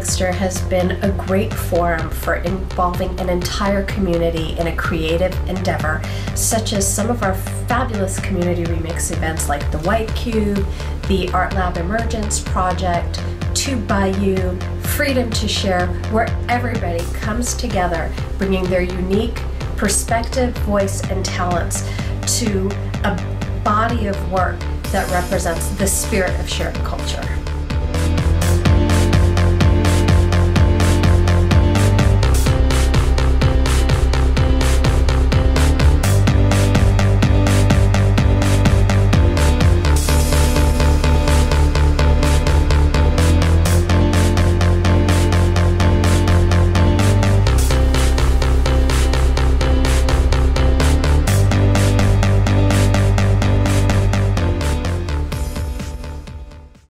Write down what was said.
Has been a great forum for involving an entire community in a creative endeavor, such as some of our fabulous community remix events like the White Cube, the Art Lab Emergence Project, to Bayou, Freedom to Share, where everybody comes together bringing their unique perspective, voice, and talents to a body of work that represents the spirit of shared culture.